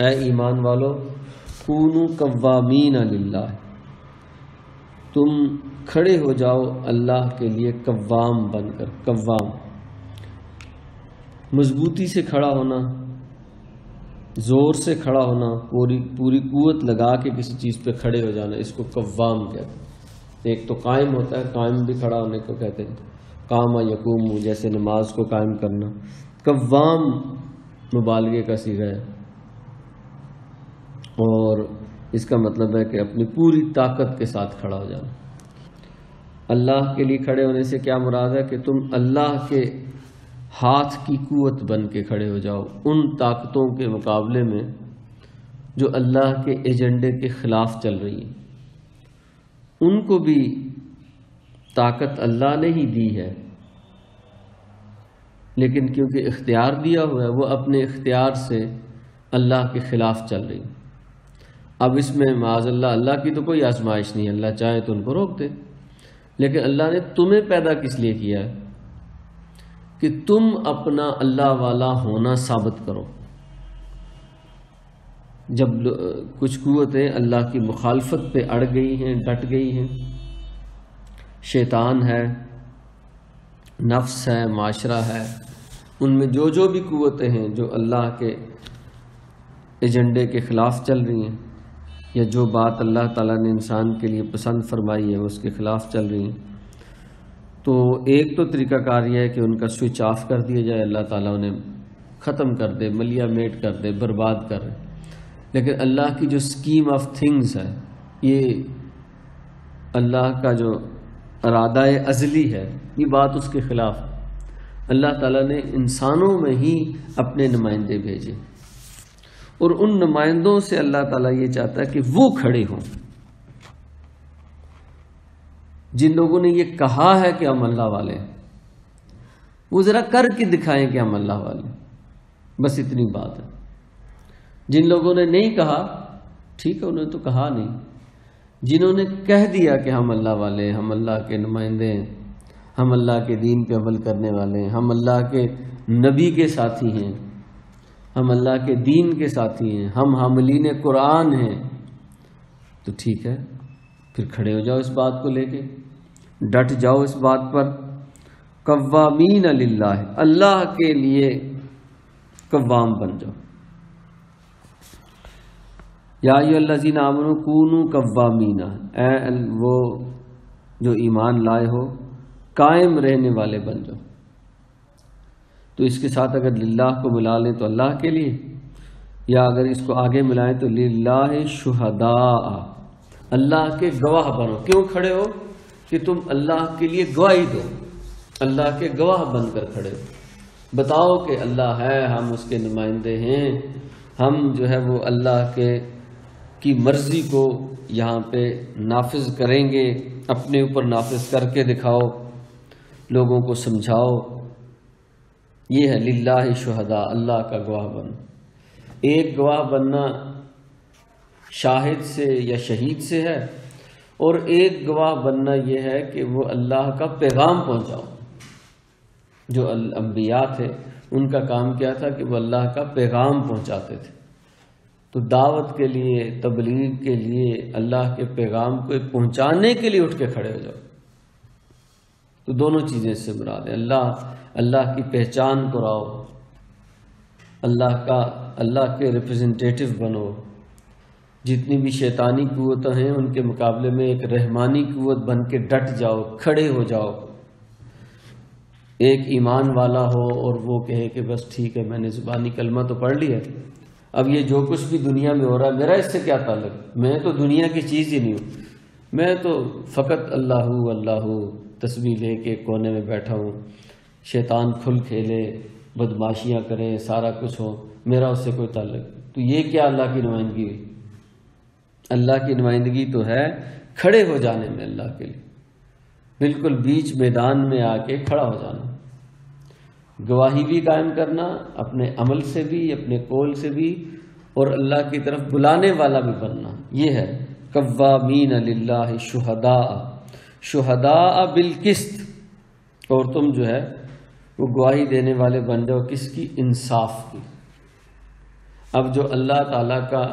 ए ईमान वालो? कूनू कव्वामीन अल्लाह तुम खड़े हो जाओ अल्लाह के लिए कव्वाम बनकर, कव्वाम। मजबूती से खड़ा होना, ज़ोर से खड़ा होना, पूरी पूरी कुत लगा के किसी चीज़ पे खड़े हो जाना, इसको कव्वाम कहते हैं। एक तो कायम होता है, कायम भी खड़ा होने को कहते हैं। काम यकूम, जैसे नमाज़ को कायम करना। कव्वाम मुबालगे का सीगा है। और इसका मतलब है कि अपनी पूरी ताकत के साथ खड़ा हो जाना। अल्लाह के लिए खड़े होने से क्या मुराद है कि तुम अल्लाह के हाथ की कुवत बन के खड़े हो जाओ। उन ताकतों के मुकाबले में जो अल्लाह के एजेंडे के ख़िलाफ़ चल रही हैं। उनको भी ताकत अल्लाह ने ही दी है। लेकिन क्योंकि इख्तियार दिया हुआ है, वो अपने इख्तियार से अल्लाह के ख़िलाफ़ चल रही अब इसमें माजल्ला अल्लाह की तो कोई आजमाइश नहीं, अल्लाह चाहे तो उनको रोक दे। लेकिन अल्लाह ने तुम्हें पैदा किस लिए किया है? कि तुम अपना अल्लाह वाला होना साबित करो। जब कुछ कुतें अल्लाह की मुखालफत पे अड़ गई हैं, डट गई हैं, शैतान है, नफ्स है, माशरा है, उनमें जो जो भी कुतें हैं जो अल्लाह के एजेंडे के ख़िलाफ़ चल रही हैं या जो बात अल्लाह ताला ने इंसान के लिए पसंद फरमाई है, उसके ख़िलाफ़ चल रही हैं। तो एक तो तरीक़ाकार यह है कि उनका स्विच ऑफ़ कर दिया जाए, अल्लाह ताला उन्हें ख़त्म कर दे, मलिया मेट कर दे, बर्बाद कर दे। लेकिन अल्लाह की जो स्कीम ऑफ़ थिंग्स है, ये अल्लाह का जो अरादा अजली है, ये बात उसके ख़िलाफ़ अल्लाह ताला ने इंसानों में ही अपने नुमाइंदे भेजे। और उन नुमाइंदों से अल्लाह ताला ये चाहता है कि वो खड़े हों। जिन लोगों ने ये कहा है कि हम अल्लाह वाले हैं, वो ज़रा करके दिखाएँ कि हम अल्लाह वाले बस इतनी बात है। जिन लोगों ने नहीं कहा, ठीक है, उन्होंने तो कहा नहीं। जिन्होंने कह दिया कि हम अल्लाह वाले हम अल्लाह के नुमाइंदे हैं, हम अल्लाह के दीन पे अमल करने वाले हैं, हम अल्लाह के नबी के साथी हैं हम अल्लाह के दीन के साथी हैं, हम हमलीन कुरान हैं। तो ठीक है, फिर खड़े हो जाओ इस बात को लेके। डट जाओ इस बात पर। कव्वामीन अल्लाह अल्लाह के लिए कवाम बन जाओ। या अल्लाजीन आमनु कूनू कव्वामीना ए वो जो ईमान लाए हो, कायम रहने वाले बन जाओ। तो इसके साथ अगर लिल्लाह को मिला लें तो अल्लाह के लिए, या अगर इसको आगे मिलाएँ तो लिल्लाह शुहदा अल्लाह के गवाह बनो। क्यों खड़े हो? कि तुम अल्लाह के लिए गवाही दो। अल्लाह के गवाह बनकर खड़े हो। बताओ कि अल्लाह है, हम उसके नुमाइंदे हैं। हम जो है वो अल्लाह के, की मर्ज़ी को यहाँ पे नाफिज करेंगे। अपने ऊपर नाफिज करके दिखाओ। लोगों को समझाओ। ये है लिल्ला शहदा, अल्लाह का गवाह बन। एक गवाह बनना शाहिद से या शहीद से है, और एक गवाह बनना यह है कि वो अल्लाह का पैगाम पहुंचाओ। जो अम्बिया थे, उनका काम क्या था कि वो अल्लाह का पैगाम पहुंचाते थे। तो दावत के लिए, तबलीग के लिए अल्लाह के पैगाम को पहुँचाने के लिए उठ के खड़े हो जाओ। तो दोनों चीज़ें इससे मुराद है। अल्लाह अल्लाह की पहचान कराओ, अल्लाह का, अल्लाह के रिप्रेजेंटेटिव बनो। जितनी भी शैतानी कुत हैं, उनके मुकाबले में एक रहमानी कुत बन के डट जाओ, खड़े हो जाओ। एक ईमान वाला हो और वो कहे कि बस ठीक है, मैंने ज़ुबानी कलमा तो पढ़ लिया। अब ये जो कुछ भी दुनिया में हो रहा है, मेरा इससे क्या ताल्लुक? मैं तो दुनिया की चीज़ ही नहीं हूँ। मैं तो फ़कत अल्लाह अल्लाह। तस्वीर ले के कोने में बैठा हूँ। शैतान खुल खेले, बदमाशियाँ करें, सारा कुछ हो, मेरा उससे कोई ताल्लुक तो ये क्या अल्लाह की नुमाइंदगी हुई अल्लाह की नुमाइंदगी तो है खड़े हो जाने में अल्लाह के लिए। बिल्कुल बीच मैदान में आके खड़ा हो जाना। गवाही भी कायम करना, अपने अमल से भी, अपने कोल से भी, और अल्लाह की तरफ़ बुलाने वाला भी बनना। ये है, कव्वामीन अल्लाह शुहदा शुहदा बिलकिस्त और तुम जो है, वो गवाही देने वाले बन जाओ किसकी? इंसाफ की। अब जो अल्लाह ताला का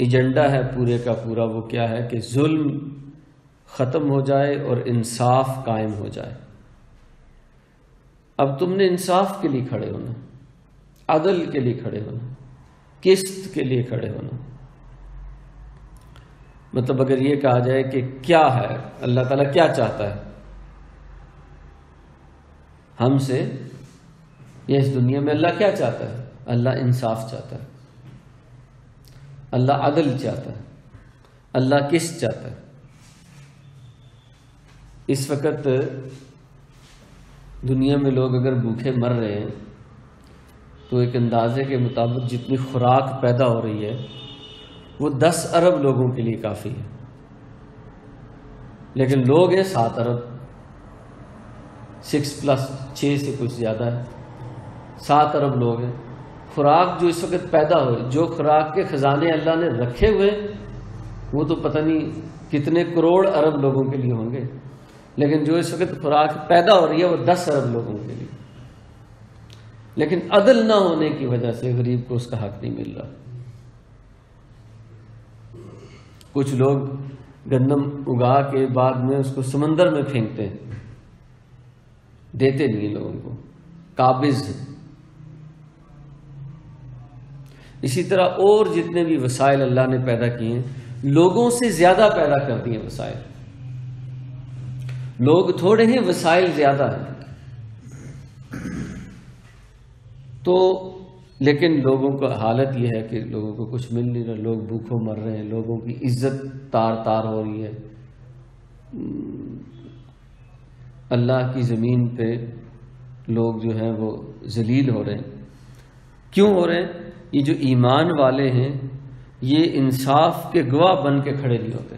एजेंडा है पूरे का पूरा, वो क्या है कि जुल्म ख़त्म हो जाए और इंसाफ कायम हो जाए। अब तुमने इंसाफ के लिए खड़े होना, अदल के लिए खड़े होना, किस्त के लिए खड़े होना। मतलब अगर ये कहा जाए कि क्या है, अल्लाह ताला क्या चाहता है? हमसे, ये इस दुनिया में अल्लाह क्या चाहता है? अल्लाह इंसाफ चाहता है। अल्लाह अदल चाहता है। अल्लाह किस चाहता है? इस वक्त दुनिया में लोग अगर भूखे मर रहे हैं तो एक अंदाजे के मुताबिक जितनी खुराक पैदा हो रही है वो दस अरब लोगों के लिए काफ़ी है। लेकिन लोग हैं, सात अरब। सिक्स प्लस छः से कुछ ज़्यादा है। सात अरब लोग हैं। खुराक जो इस वक्त पैदा हो जो खुराक के ख़जाने अल्लाह ने रखे हुए, वो तो पता नहीं कितने करोड़ अरब लोगों के लिए होंगे। लेकिन जो इस वक्त खुराक पैदा हो रही है, वो दस अरब लोगों के लिए। लेकिन अदल ना होने की वजह से गरीब को उसका हक नहीं मिल रहा। कुछ लोग गंदम उगा के बाद में उसको समंदर में फेंकते हैं। देते नहीं लोगों को। काबिज इसी तरह और जितने भी वसाइल अल्लाह ने पैदा किए हैं, लोगों से ज़्यादा पैदा कर दिए वसाइल। लोग थोड़े हैं वसाइल ज़्यादा हैं। तो लेकिन लोगों का हालत यह है कि लोगों को कुछ मिल नहीं रहा, लोग भूखों मर रहे हैं, लोगों की इज़्ज़त तार तार हो रही है। अल्लाह की ज़मीन पे लोग जो हैं वो जलील हो रहे हैं। क्यों हो रहे हैं? ये जो ईमान वाले हैं, ये इंसाफ के गवाह बन के खड़े नहीं होते।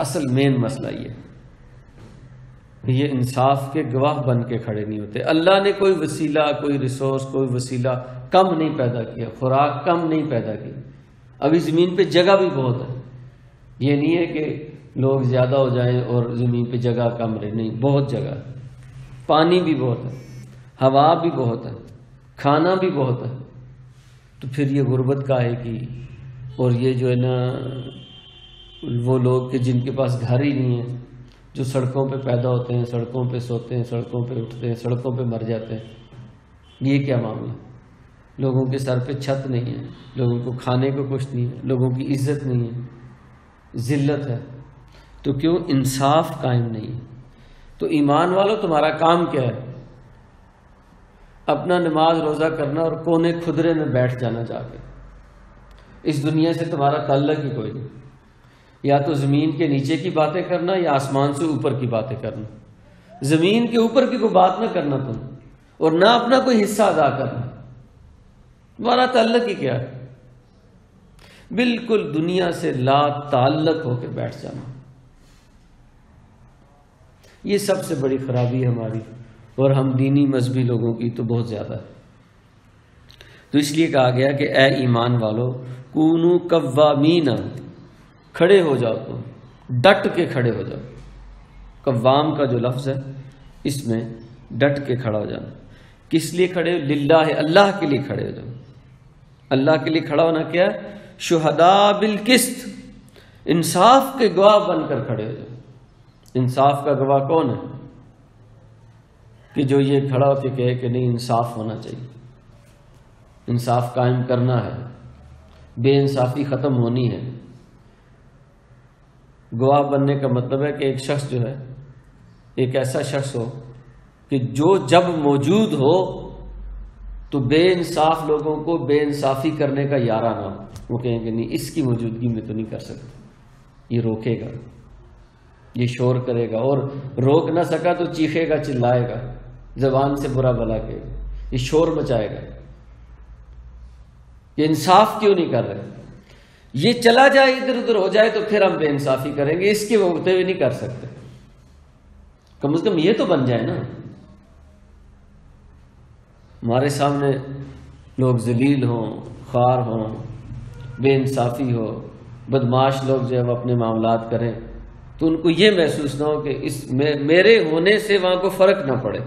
असल मेन मसला ये ये इंसाफ के गवाह बन के खड़े नहीं होते। अल्लाह ने कोई वसीला, कोई रिसोर्स, कोई वसीला कम नहीं पैदा किया, खुराक कम नहीं पैदा की। अभी ज़मीन पे जगह भी बहुत है। ये नहीं है कि लोग ज़्यादा हो जाएँ और ज़मीन पे जगह कम रहे, नहीं, बहुत जगह है। पानी भी बहुत है, हवा भी बहुत है, खाना भी बहुत है। तो फिर ये गुर्बत का है कि, और ये जो है ना, वो लोग के जिनके पास घर ही नहीं है, जो सड़कों पे पैदा होते हैं, सड़कों पे सोते हैं, सड़कों पे उठते हैं, सड़कों पे मर जाते हैं, ये क्या मामला लोगों के सर पे छत नहीं है, लोगों को खाने को कुछ नहीं है, लोगों की इज़्ज़त नहीं है, जिल्लत है। तो क्यों इंसाफ कायम नहीं है? तो ईमान वालों, तुम्हारा काम क्या है? अपना नमाज़ रोज़ा करना और कोने खुदरे में बैठ जाना जाके। इस दुनिया से तुम्हारा तल्लक ही कोई नहीं। या तो ज़मीन के नीचे की बातें करना या आसमान से ऊपर की बातें करना। ज़मीन के ऊपर की कोई बात ना करना तुम, और ना अपना कोई हिस्सा अदा करना। तुम्हारा तल्लक ही क्या है? बिल्कुल दुनिया से ला ताल्लक होकर बैठ जाना। ये सबसे बड़ी खराबी है हमारी, और हम दीनी मजहबी लोगों की तो बहुत ज़्यादा है। तो इसलिए कहा गया कि ए ईमान वालो, कूनू कव्वामीना, खड़े हो जाओ तुम, डट के खड़े हो जाओ। कव्वाम का जो लफ्ज़ है, इसमें डट के खड़ा हो जाना। किस लिए खड़े हो? लिल्ला है अल्लाह के लिए खड़े हो जाओ। अल्लाह के लिए खड़ा होना क्या है? शुहदा बिल किस्त। इंसाफ के गवाह बनकर खड़े हो जाओ। इंसाफ का गवाह कौन है? कि जो ये खड़ा होकर कहे कि नहीं, इंसाफ होना चाहिए। इंसाफ कायम करना है। बेइंसाफी ख़त्म होनी है। गवाह बनने का मतलब है कि एक शख्स जो है, एक ऐसा शख्स हो कि जो जब मौजूद हो तो बेइंसाफ लोगों को बेइंसाफी करने का यारा ना हो। वो कहेंगे, नहीं, इसकी मौजूदगी में तो नहीं कर सकते। ये रोकेगा, ये शोर करेगा और रोक ना सका तो चीखेगा, चिल्लाएगा, जबान से बुरा भला के ये शोर मचाएगा। ये इंसाफ क्यों नहीं कर रहे? ये चला जाए, इधर उधर हो जाए तो फिर हम बेइंसाफी करेंगे, इसके होते हुए नहीं कर सकते। कम से कम ये तो बन जाए ना। हमारे सामने लोग जलील हों खार हों बेइंसाफी हो बदमाश लोग जो है वो अपने मामला करें तो उनको ये महसूस ना हो कि इस मे, मेरे होने से वहाँ को फ़र्क ना पड़े।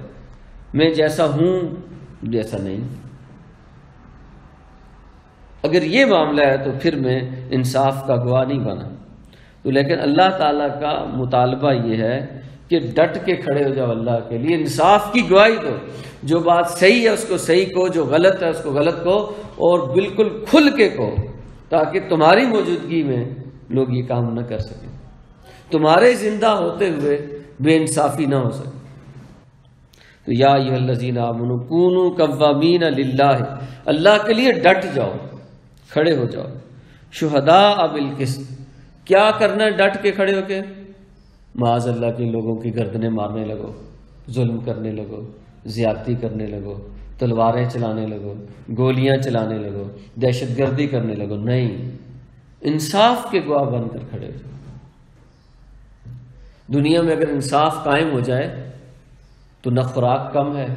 मैं जैसा हूँ जैसा नहीं। अगर ये मामला है तो फिर मैं इंसाफ का गवाह नहीं बना। तो लेकिन अल्लाह ताला का मुतालबा ये है कि डट के खड़े हो जाओ अल्लाह के लिए। इंसाफ की गवाही दो। जो बात सही है, उसको सही को जो गलत है, उसको गलत को और बिल्कुल खुल के को ताकि तुम्हारी मौजूदगी में लोग ये काम न कर सकें। तुम्हारे ज़िंदा होते हुए बेइंसाफी ना हो सके। तो या कवामीन अल्लाह के लिए डट जाओ, खड़े हो जाओ। शुहदा अबिल किस्त। क्या करना है डट के खड़े होके? माज अल्लाह के लोगों की गर्दनें मारने लगो, जुल्म करने लगो, ज्यादती करने लगो, तलवारें चलाने लगो, गोलियाँ चलाने लगो दहशत गर्दी करने लगो। नहीं, इंसाफ के गवाह बनकर खड़े हो दुनिया में अगर इंसाफ कायम हो जाए तो न खुराक कम है,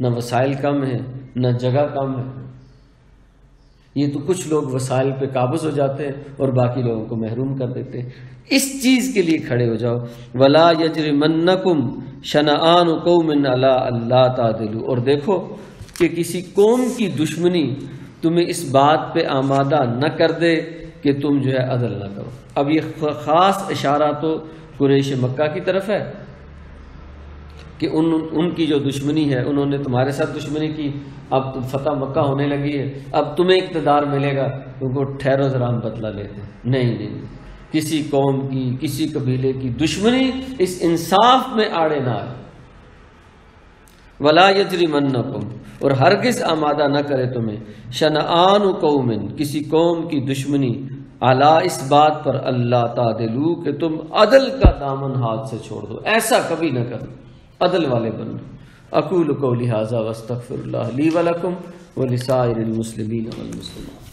न वसाइल कम है, न जगह कम है। ये तो कुछ लोग वसाइल पे काबज हो जाते हैं और बाकी लोगों को महरूम कर देते हैं। इस चीज़ के लिए खड़े हो जाओ। वला यजरमन्नकुम शनान कौमिन अला अल्लाह तादिलु। और देखो कि किसी कौम की दुश्मनी तुम्हें इस बात पे आमादा न कर दे कि तुम जो है अदल न करो। अब ये ख़ास इशारा तो कुरेश मक्का की तरफ़ है। कि उन उनकी जो दुश्मनी है, उन्होंने तुम्हारे साथ दुश्मनी की। अब तुम फतेह मक्का होने लगी है। अब तुम्हें इकतदार मिलेगा, तुमको ठहरो, जरा हम बदला लेते नहीं नहीं किसी कौम की, किसी कबीले की दुश्मनी इस इंसाफ में आड़े ना आए। वला यजरी मन्नकुम और हरगिज आमादा न करे तुम्हें। शनआन कौमिन, किसी कौम की दुश्मनी। आला इस बात पर अल्लाह तादिलू कि तुम अदल का दामन हाथ से छोड़ दो। ऐसा कभी ना करो। अदल वाले बनो। अकूल को लिहाजा वस्तफ़िर ली वलकुम व वल मुसलमान